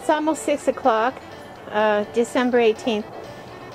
it's almost 6 o'clock, uh, December 18th.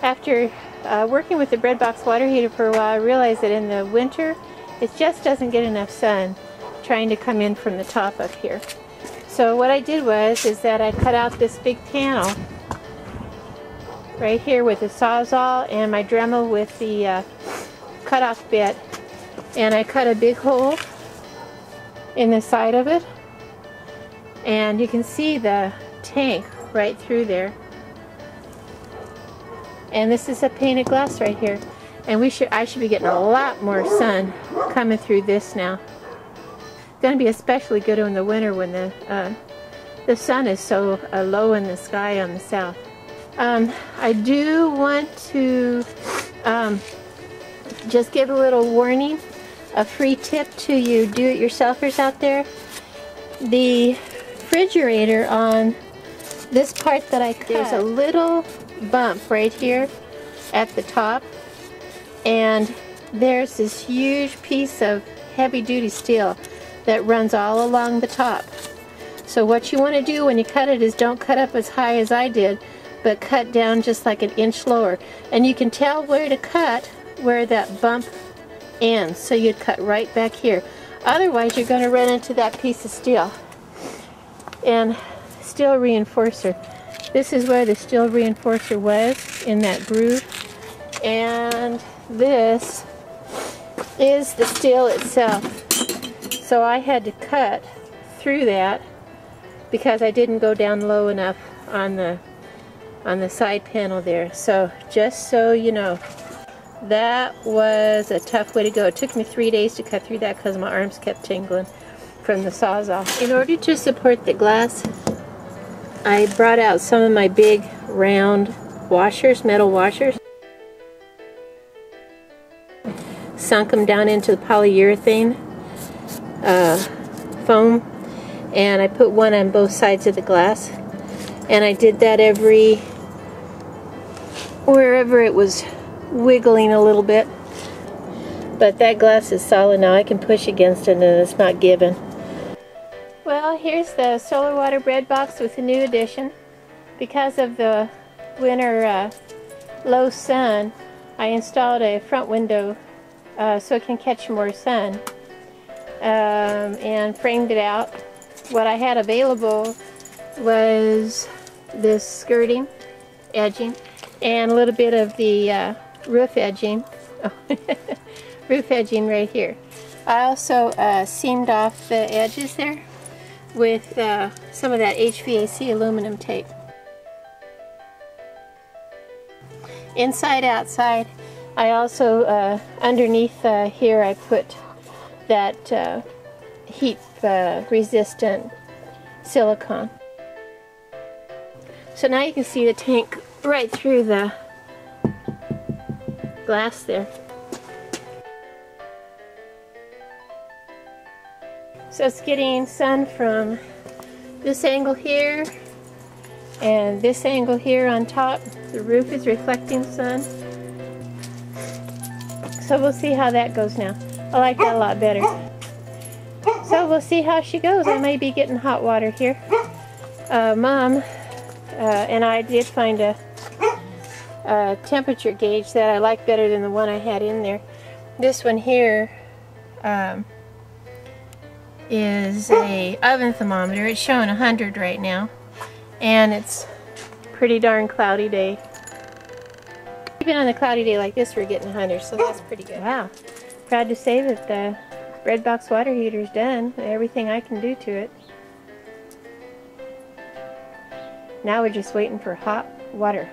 After uh, working with the bread box water heater for a while, I realized that in the winter, it just doesn't get enough sun trying to come in from the top up here. So what I did was, is that I cut out this big panel right here with the Sawzall and my Dremel with the uh, cut-off bit. And I cut a big hole in the side of it. And you can see the tank right through there. And this is a painted glass right here. And we should I should be getting a lot more sun coming through this now. It's going to be especially good in the winter when the uh, the sun is so uh, low in the sky on the south. Um, I do want to um, just give a little warning, a free tip to you do-it-yourselfers out there. The refrigerator on this part that I cut, there's a little bump right here at the top and there's this huge piece of heavy duty steel that runs all along the top. So what you want to do when you cut it is don't cut up as high as I did, but cut down just like an inch lower. And you can tell where to cut where that bump ends. So you'd cut right back here. Otherwise you're going to run into that piece of steel. And steel reinforcer. This is where the steel reinforcer was in that groove. And this is the steel itself. So I had to cut through that because I didn't go down low enough on the on the side panel there. So just so you know, that was a tough way to go. It took me three days to cut through that because my arms kept tingling from the Sawzall. In order to support the glass, I brought out some of my big round washers, metal washers. Sunk them down into the polyurethane uh, foam and I put one on both sides of the glass. And I did that every wherever it was wiggling a little bit. But that glass is solid now. I can push against it and it's not giving well here's the solar water bread box with a new addition. Because of the winter uh, low sun I installed a front window uh, so it can catch more sun um, and framed it out. What I had available was this skirting edging and a little bit of the uh, roof edging. Roof edging right here. I also uh, seamed off the edges there with uh, some of that HVAC aluminum tape inside outside I also uh, underneath uh, here I put that uh, heat resistant silicone so now you can see the tank right through the glass there. So it's getting sun from this angle here and this angle here on top. The roof is reflecting sun. So we'll see how that goes now. I like that a lot better. So we'll see how she goes. I may be getting hot water here. Uh, Mom uh, and I did find a, a, temperature gauge that I like better than the one I had in there. This one here um, is a oven thermometer. It's showing 100 right now and it's pretty darn cloudy day. Even on a cloudy day like this we're getting 100 so that's pretty good. Wow. Proud to say that the bread box water heater is done. Everything I can do to it. Now we're just waiting for hot water.